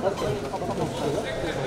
Давай, давай,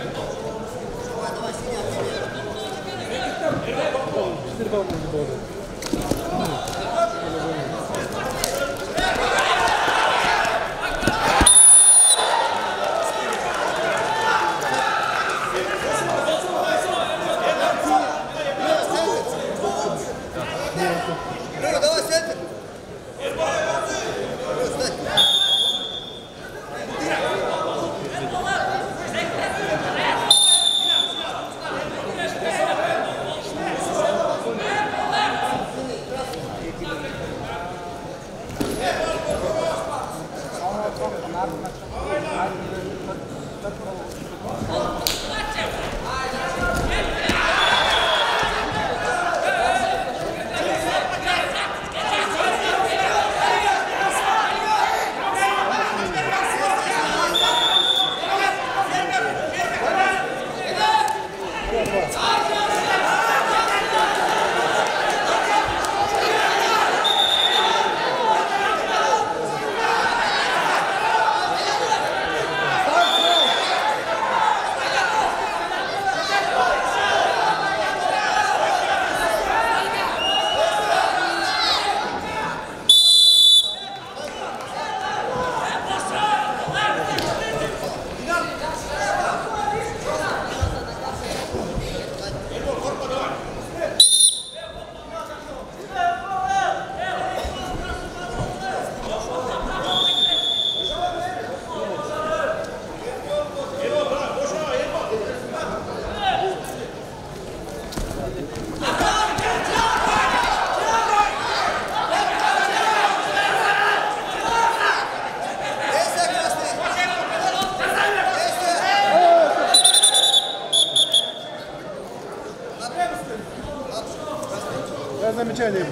Я замечание.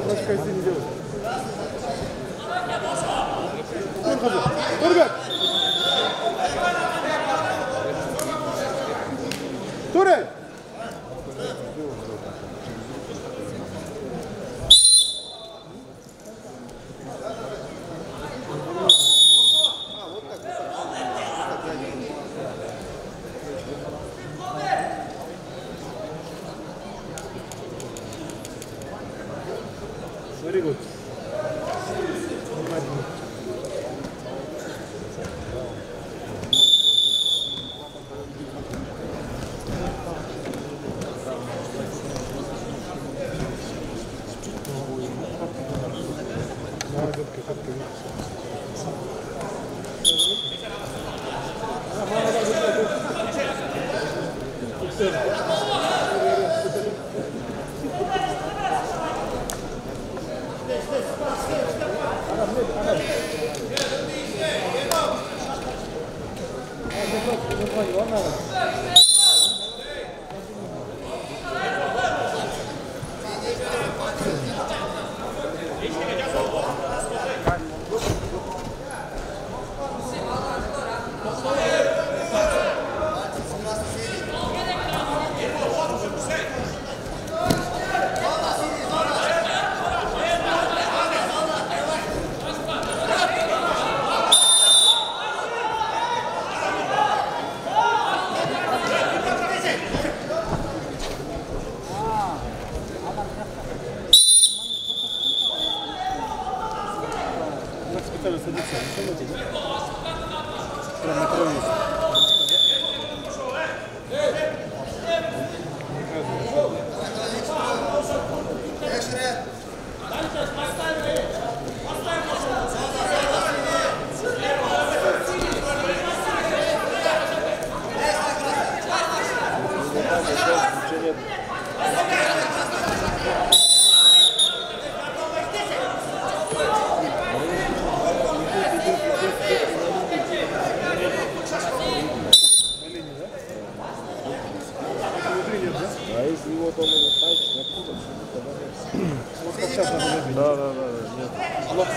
Немножко сильно делаю. Тургат! Тургат! Турель! Very good. Thank you. 言わない。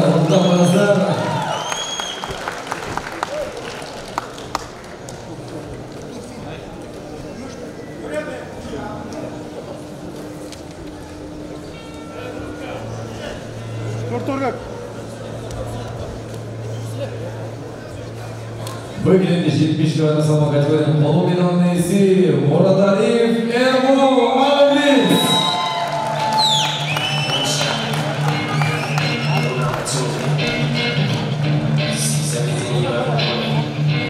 Hoş yapmasar, mutlu yapmasar. Kurtulmak. Bugün 70 kg salma kategorinin Oğlum İdol'dayız. Murat Arif Ermuz.